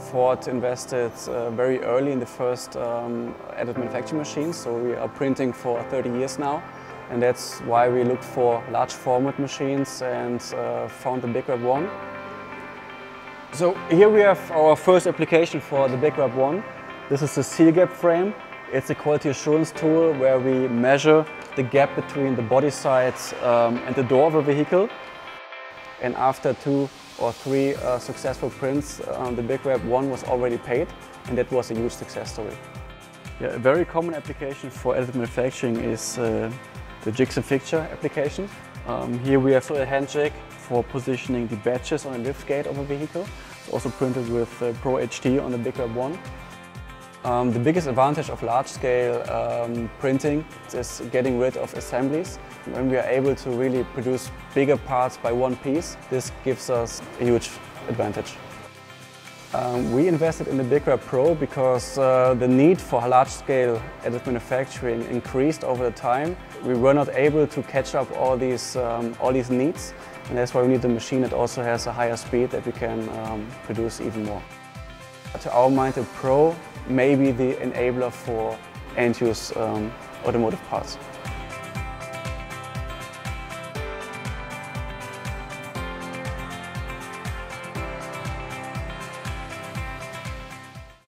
Ford invested uh, very early in the first um, additive manufacturing machines, so we are printing for 30 years now. And that's why we looked for large format machines and uh, found the BigRep 1. So here we have our first application for the BigRep 1. This is the seal gap frame. It's a quality assurance tool where we measure the gap between the body sides um, and the door of a vehicle. And after two or three uh, successful prints, uh, the BigRep 1 was already paid and that was a huge success story. Yeah, a very common application for additive manufacturing is uh, the jigs and fixture application. Um, here we have a handshake for positioning the badges on the lift gate of a vehicle. It's also printed with uh, Pro HT on the BigRep 1. Um, the biggest advantage of large-scale um, printing is getting rid of assemblies. When we are able to really produce bigger parts by one piece, this gives us a huge advantage. Um, we invested in the BigRep Pro because uh, the need for large-scale additive manufacturing increased over the time. We were not able to catch up all these, um, all these needs, and that's why we need a machine that also has a higher speed that we can um, produce even more. To our mind, the Pro may be the enabler for end-use um, automotive parts.